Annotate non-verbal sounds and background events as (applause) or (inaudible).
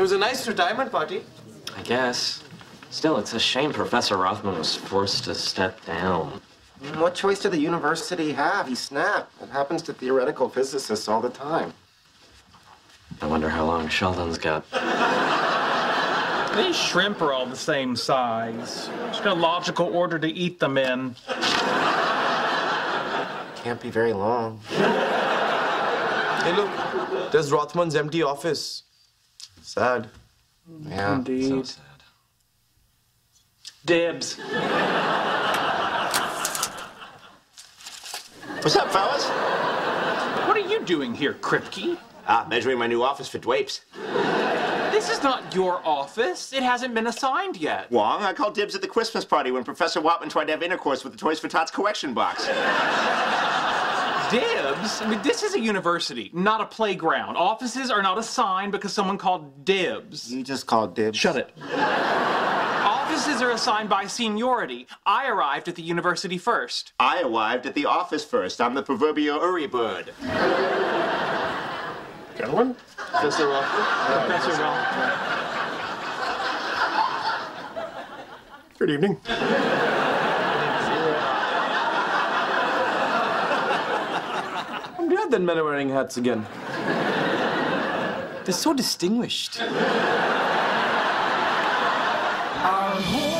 It was a nice retirement party. I guess. Still, it's a shame Professor Rothman was forced to step down. What choice did the university have? He snapped. It happens to theoretical physicists all the time. I wonder how long Sheldon's got. (laughs) These shrimp are all the same size. Just got a logical order to eat them in. Can't be very long. Hey, look, there's Rothman's empty office. Sad. Yeah. So sad. Dibs. What's up, fellas? What are you doing here, Kripke? Ah, measuring my new office for Dwapes. This is not your office. It hasn't been assigned yet. Wong, I called dibs at the Christmas party when Professor Watman tried to have intercourse with the Toys for Tots collection box. Dibs? I mean, this is a university, not a playground. Offices are not assigned because someone called dibs. You just called dibs. Shut it. Offices are assigned by seniority. I arrived at the university first. I arrived at the office first. I'm the proverbial Uri bird. Gentlemen? Professor Rothman. Professor Rothman. Good evening. I'm glad men are wearing hats again. They're so distinguished. Our home